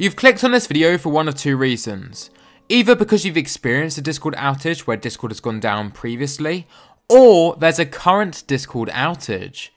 You've clicked on this video for one of two reasons. Either because you've experienced a Discord outage where Discord has gone down previously, or there's a current Discord outage.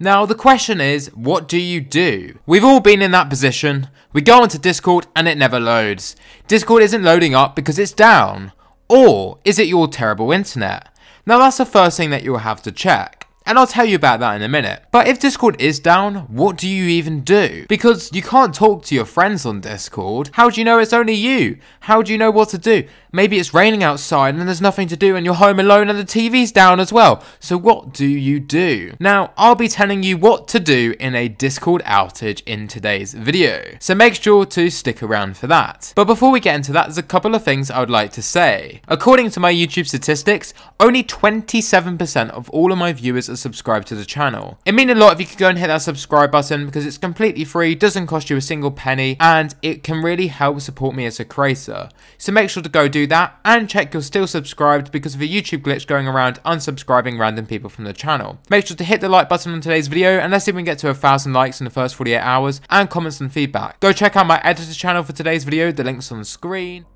Now, the question is, what do you do? We've all been in that position. We go onto Discord and it never loads. Discord isn't loading up because it's down. Or is it your terrible internet? Now, that's the first thing that you'll have to check and I'll tell you about that in a minute. But if Discord is down, what do you even do? Because you can't talk to your friends on Discord. How do you know it's only you? How do you know what to do? Maybe it's raining outside and there's nothing to do and you're home alone and the TV's down as well. So what do you do? Now, I'll be telling you what to do in a Discord outage in today's video. So make sure to stick around for that. But before we get into that, there's a couple of things I would like to say. According to my YouTube statistics, only 27% of all of my viewers are subscribed to the channel. It means a lot if you could go and hit that subscribe button because it's completely free, doesn't cost you a single penny, and it can really help support me as a creator. So make sure to go do that and check you're still subscribed because of a YouTube glitch going around unsubscribing random people from the channel. Make sure to hit the like button on today's video and let's see if we can get to a thousand likes in the first 48 hours and comments and feedback. Go check out my editor channel for today's video, the link's on the screen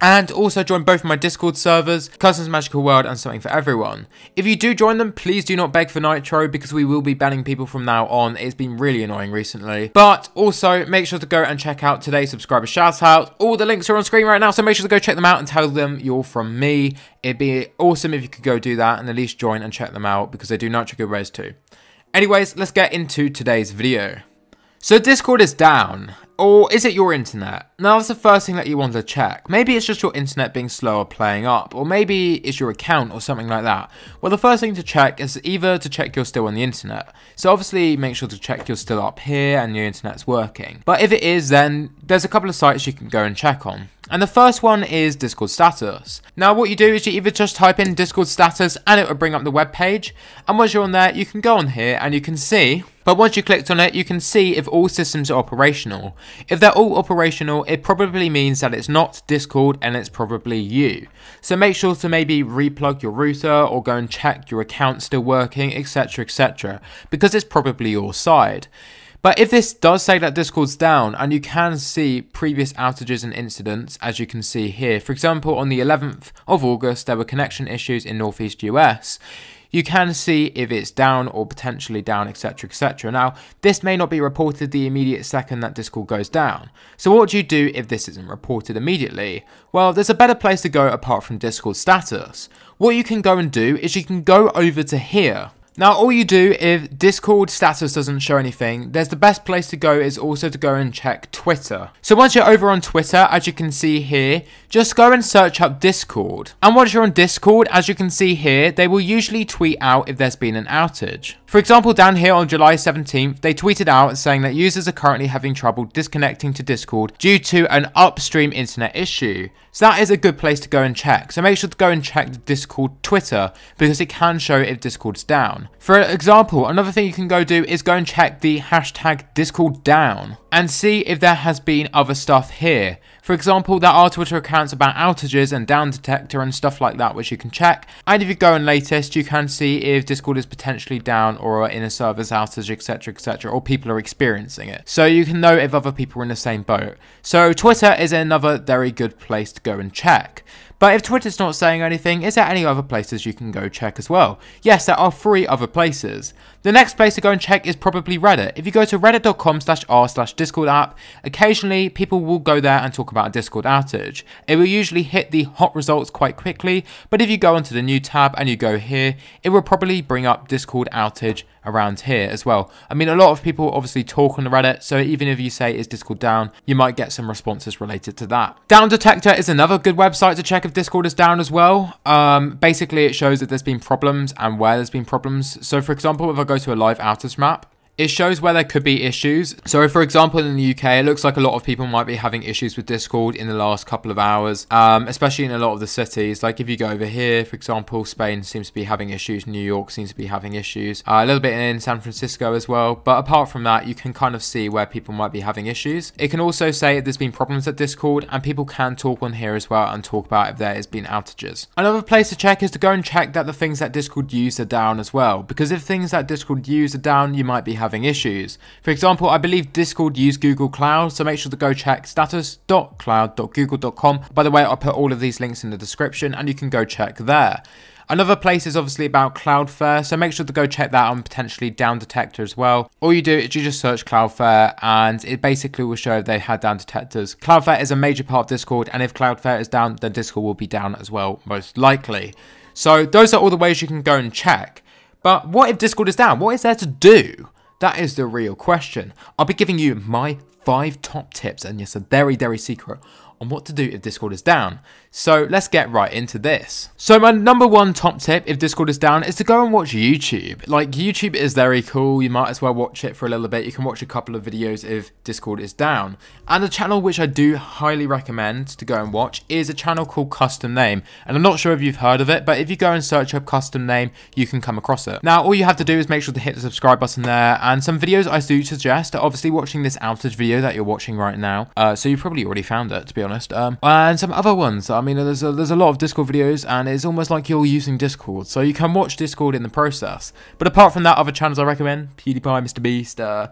and also join both my Discord servers, Customs Magical World and Something for Everyone. If you do join them, please do not beg for Nitro because we will be banning people from now on. It's been really annoying recently. But also, make sure to go and check out today's subscriber shoutout. All the links are on screen right now, so make sure to go check them out and tell them you're from me. It'd be awesome if you could go do that and at least join and check them out because they do Nitro Good giveaways too. Anyways, let's get into today's video. So Discord is down, or is it your internet? Now that's the first thing that you want to check. Maybe it's just your internet being slow or playing up, or maybe it's your account or something like that. Well, the first thing to check is either to check you're still on the internet. So obviously make sure to check you're still up here and your internet's working. But if it is, then there's a couple of sites you can go and check on. And the first one is Discord status. Now what you do is you either just type in Discord status and it will bring up the web page. And once you're on there, you can go on here and you can see but once you clicked on it, you can see if all systems are operational. If they're all operational, it probably means that it's not Discord and it's probably you. So make sure to maybe replug your router or go and check your account still working, etc, etc, because it's probably your side. But if this does say that Discord's down, and you can see previous outages and incidents, as you can see here, for example, on the 11th of August, there were connection issues in Northeast US you can see if it's down or potentially down, etc, etc. Now, this may not be reported the immediate second that Discord goes down. So what do you do if this isn't reported immediately? Well, there's a better place to go apart from Discord status. What you can go and do is you can go over to here. Now all you do if Discord status doesn't show anything, there's the best place to go is also to go and check Twitter. So once you're over on Twitter, as you can see here, just go and search up Discord. And once you're on Discord, as you can see here, they will usually tweet out if there's been an outage. For example, down here on July 17th, they tweeted out saying that users are currently having trouble disconnecting to Discord due to an upstream internet issue. So that is a good place to go and check. So make sure to go and check the Discord Twitter because it can show if Discord's down. For example, another thing you can go do is go and check the hashtag Discord down and see if there has been other stuff here. For example, there are Twitter accounts about outages and down detector and stuff like that, which you can check. And if you go in latest, you can see if Discord is potentially down or in a service outage, etc, etc, or people are experiencing it. So you can know if other people are in the same boat. So Twitter is another very good place to go and check. But if Twitter's not saying anything, is there any other places you can go check as well? Yes, there are three other places. The next place to go and check is probably Reddit. If you go to reddit.com slash r slash discord app, occasionally people will go there and talk about a Discord outage. It will usually hit the hot results quite quickly, but if you go onto the new tab and you go here, it will probably bring up Discord outage around here as well. I mean, a lot of people obviously talk on the Reddit, so even if you say is Discord down, you might get some responses related to that. Down Detector is another good website to check if Discord is down as well. Um, basically, it shows that there's been problems and where there's been problems. So, for example, if I go to a live outage map, it shows where there could be issues. So for example, in the UK, it looks like a lot of people might be having issues with Discord in the last couple of hours, um, especially in a lot of the cities. Like if you go over here, for example, Spain seems to be having issues, New York seems to be having issues, uh, a little bit in San Francisco as well. But apart from that, you can kind of see where people might be having issues. It can also say if there's been problems at Discord and people can talk on here as well and talk about if there has been outages. Another place to check is to go and check that the things that Discord use are down as well, because if things that Discord use are down, you might be having having issues. For example, I believe Discord use Google Cloud, so make sure to go check status.cloud.google.com. By the way, I'll put all of these links in the description and you can go check there. Another place is obviously about Cloudflare, so make sure to go check that on potentially Down Detector as well. All you do is you just search Cloudflare and it basically will show if they had down detectors. Cloudflare is a major part of Discord, and if Cloudflare is down, then Discord will be down as well, most likely. So those are all the ways you can go and check. But what if Discord is down? What is there to do? That is the real question. I'll be giving you my five top tips, and yes, a very, very secret on what to do if Discord is down. So let's get right into this. So my number one top tip if Discord is down is to go and watch YouTube. Like YouTube is very cool. You might as well watch it for a little bit. You can watch a couple of videos if Discord is down. And a channel which I do highly recommend to go and watch is a channel called Custom Name. And I'm not sure if you've heard of it, but if you go and search up Custom Name, you can come across it. Now, all you have to do is make sure to hit the subscribe button there. And some videos I do suggest are obviously watching this outage video that you're watching right now. Uh, so you probably already found it, to be honest. Um, and some other ones. I mean, there's a, there's a lot of Discord videos, and it's almost like you're using Discord, so you can watch Discord in the process. But apart from that, other channels I recommend: PewDiePie, Mr Beast, uh,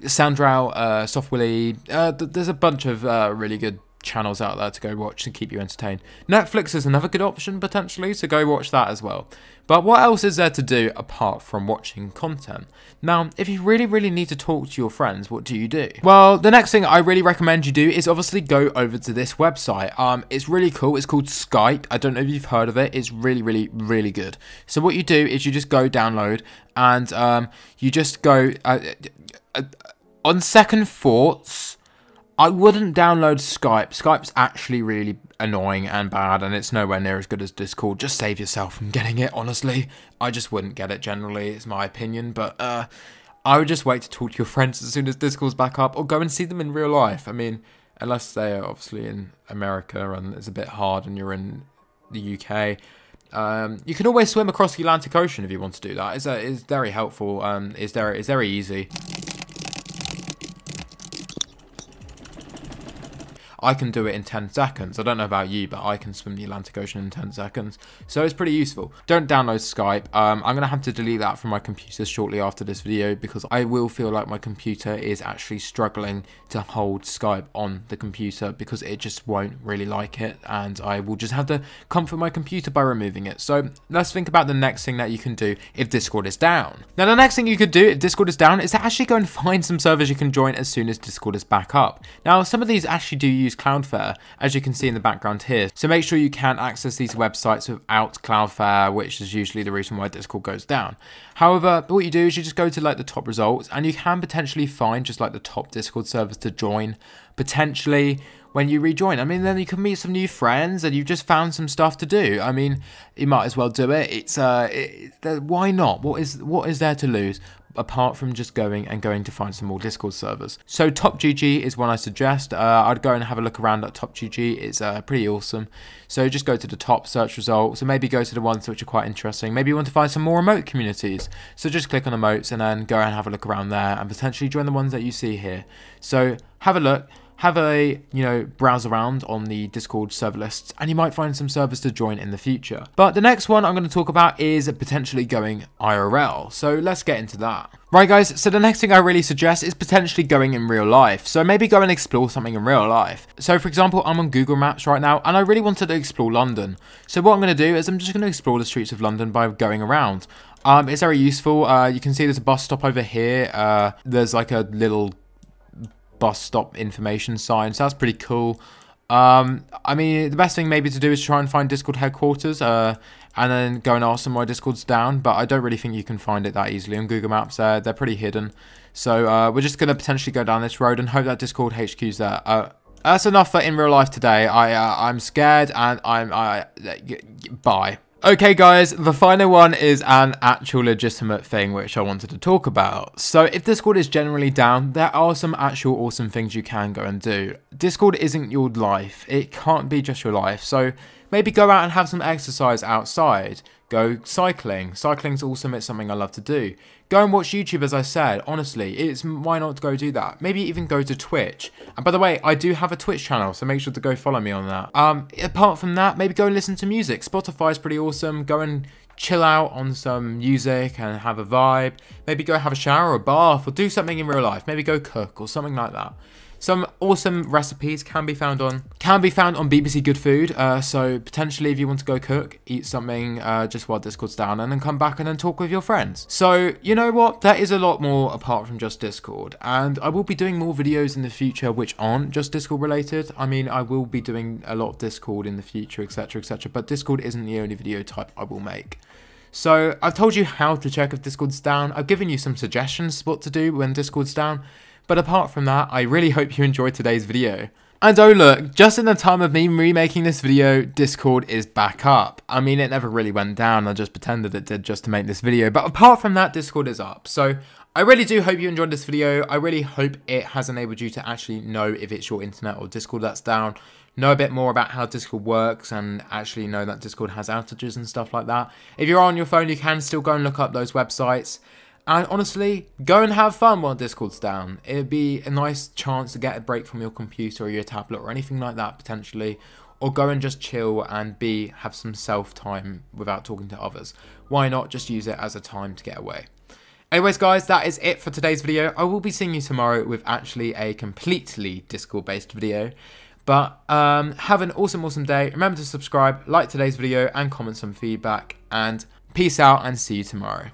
SoundDrout, uh, Soft Willy. Uh, th there's a bunch of uh, really good channels out there to go watch and keep you entertained. Netflix is another good option potentially, so go watch that as well. But what else is there to do apart from watching content? Now, if you really, really need to talk to your friends, what do you do? Well, the next thing I really recommend you do is obviously go over to this website. Um, it's really cool. It's called Skype. I don't know if you've heard of it. It's really, really, really good. So what you do is you just go download and um, you just go uh, uh, on second thoughts I wouldn't download Skype. Skype's actually really annoying and bad, and it's nowhere near as good as Discord. Just save yourself from getting it, honestly. I just wouldn't get it generally, it's my opinion, but uh, I would just wait to talk to your friends as soon as Discord's back up, or go and see them in real life. I mean, unless they are obviously in America and it's a bit hard and you're in the UK. Um, you can always swim across the Atlantic Ocean if you want to do that. It's, uh, it's very helpful. Um, it's, very, it's very easy. I can do it in 10 seconds. I don't know about you, but I can swim the Atlantic Ocean in 10 seconds. So it's pretty useful. Don't download Skype. Um, I'm going to have to delete that from my computer shortly after this video because I will feel like my computer is actually struggling to hold Skype on the computer because it just won't really like it and I will just have to comfort my computer by removing it. So let's think about the next thing that you can do if Discord is down. Now the next thing you could do if Discord is down is to actually go and find some servers you can join as soon as Discord is back up. Now some of these actually do use use Cloudflare, as you can see in the background here. So make sure you can access these websites without Cloudflare, which is usually the reason why Discord goes down. However, what you do is you just go to like the top results and you can potentially find just like the top Discord servers to join, potentially when you rejoin. I mean, then you can meet some new friends and you've just found some stuff to do. I mean, you might as well do it. It's uh, it, why not? What is what is there to lose? apart from just going and going to find some more Discord servers. So TopGG is one I suggest. Uh, I'd go and have a look around at TopGG. It's uh, pretty awesome. So just go to the top search results and maybe go to the ones which are quite interesting. Maybe you want to find some more remote communities. So just click on the emotes and then go and have a look around there and potentially join the ones that you see here. So have a look have a you know browse around on the discord server lists and you might find some servers to join in the future but the next one i'm going to talk about is potentially going irl so let's get into that Right guys, so the next thing I really suggest is potentially going in real life. So maybe go and explore something in real life. So for example, I'm on Google Maps right now and I really wanted to explore London. So what I'm going to do is I'm just going to explore the streets of London by going around. Um, it's very useful. Uh, you can see there's a bus stop over here. Uh, there's like a little bus stop information sign. So that's pretty cool. Um, I mean, the best thing maybe to do is try and find Discord headquarters, uh, and then go and ask them why Discord's down. But I don't really think you can find it that easily on Google Maps. They're they're pretty hidden. So uh, we're just gonna potentially go down this road and hope that Discord HQ's there. Uh, that's enough for in real life today. I uh, I'm scared and I'm I bye. Okay guys, the final one is an actual legitimate thing which I wanted to talk about. So if Discord is generally down, there are some actual awesome things you can go and do. Discord isn't your life, it can't be just your life, so maybe go out and have some exercise outside. Go cycling. Cycling's it's something I love to do. Go and watch YouTube, as I said. Honestly, it's why not go do that? Maybe even go to Twitch. And by the way, I do have a Twitch channel, so make sure to go follow me on that. Um, apart from that, maybe go listen to music. Spotify is pretty awesome. Go and chill out on some music and have a vibe. Maybe go have a shower or a bath or do something in real life. Maybe go cook or something like that. Some awesome recipes can be found on can be found on BBC Good Food. Uh, so potentially, if you want to go cook, eat something uh, just while Discord's down, and then come back and then talk with your friends. So you know what? There is a lot more apart from just Discord, and I will be doing more videos in the future which aren't just Discord related. I mean, I will be doing a lot of Discord in the future, etc., etc. But Discord isn't the only video type I will make. So I've told you how to check if Discord's down. I've given you some suggestions what to do when Discord's down. But apart from that, I really hope you enjoyed today's video. And oh look, just in the time of me remaking this video, Discord is back up. I mean, it never really went down, I just pretended it did just to make this video. But apart from that, Discord is up. So I really do hope you enjoyed this video. I really hope it has enabled you to actually know if it's your internet or Discord that's down. Know a bit more about how Discord works and actually know that Discord has outages and stuff like that. If you're on your phone, you can still go and look up those websites. And honestly, go and have fun while Discord's down. It'd be a nice chance to get a break from your computer or your tablet or anything like that potentially. Or go and just chill and be have some self time without talking to others. Why not just use it as a time to get away? Anyways, guys, that is it for today's video. I will be seeing you tomorrow with actually a completely Discord-based video. But um, have an awesome, awesome day. Remember to subscribe, like today's video, and comment some feedback. And peace out, and see you tomorrow.